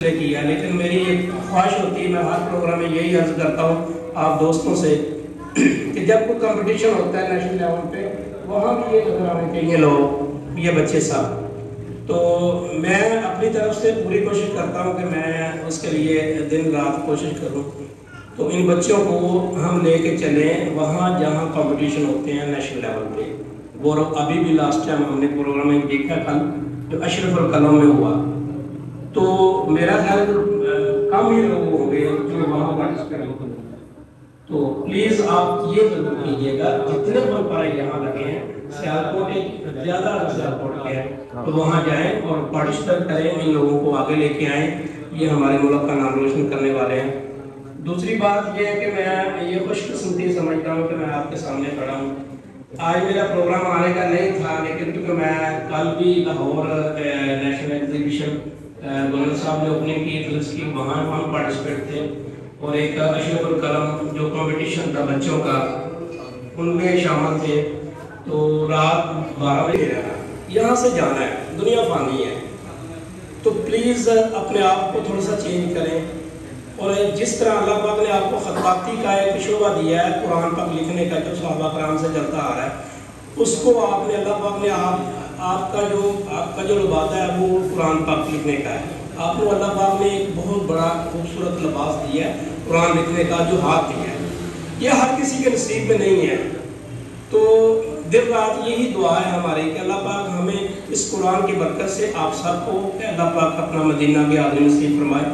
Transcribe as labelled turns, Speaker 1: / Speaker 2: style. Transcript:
Speaker 1: किया, लेकिन मेरी एक ख्वाहिश होती है, मैं हर प्रोग्राम में यही अर्ज़ करता हूँ आप दोस्तों से, कि जब कोई कंपटीशन होता है नेशनल लेवल पे, वहाँ भी ये नज़र आने चाहिए लोग, ये बच्चे साहब तो मैं अपनी तरफ़ से पूरी कोशिश करता हूँ कि मैं उसके लिए दिन रात कोशिश करूँ। तो इन बच्चों को हम लेके चलें, वहाँ जहाँ कंपटीशन होते हैं नेशनल लेवल पे। वो अभी भी लास्ट टाइम हमने प्रोग्राम में देखा कल जो अशरफ कलों में हुआ। तो मेरा ख्याल कम ही लोग होंगे जो वहाँ पार्टिसिपेट होंगे तो प्लीज़ आप ये ज़रूर कीजिएगा, जितने पर पर यहाँ लगे हैं, सियालकोट एक ज़्यादा सियालकोट हैं। तो वहाँ जाएँ और पार्टिसिपेट करें, इन लोगों को आगे लेके आए। ये हमारे मुल्क का नाम रोशन करने वाले हैं। दूसरी बात ये है कि मैं ये खुशकस्मती समझता हूँ कि मैं आपके सामने खड़ा हूँ। आज मेरा प्रोग्राम आने का नहीं था, लेकिन क्योंकि मैं कल भी लाहौर नेशनल एग्जीबिशन गवर्नर साहब ने ओपनिंग की तो उसकी वहाँ हम पार्टिसिपेट थे और एक अशरफुल कलम जो कंपटीशन था बच्चों का, उनमें शामिल थे। तो रात बारह बजे यहाँ से जाना है। दुनिया फानी है। तो प्लीज़ अपने आप को थोड़ा सा चेंज करें। और जिस तरह अल्लाह पाक ने आपको खतबाती का एक शोबा दिया है, कुरान पाक लिखने का जो सहाबा कराम से चलता आ रहा है। उसको आपने, अल्लाह पाक ने आप आपका जो आपका जो लबादा है, वो कुरान पाक लिखने का है। आपको अल्लाह पाक ने एक बहुत बड़ा खूबसूरत लबास दिया है, कुरान लिखने का जो हाथ दिया है। यह हर किसी के नसीब में नहीं है। तो दिन रात यही दुआ है हमारे कि अल्लाह पाक हमें इस कुरान की बरकत से आप सबको अल्लाह पाक अपना मदीना के आदमी नसीब फरमाए।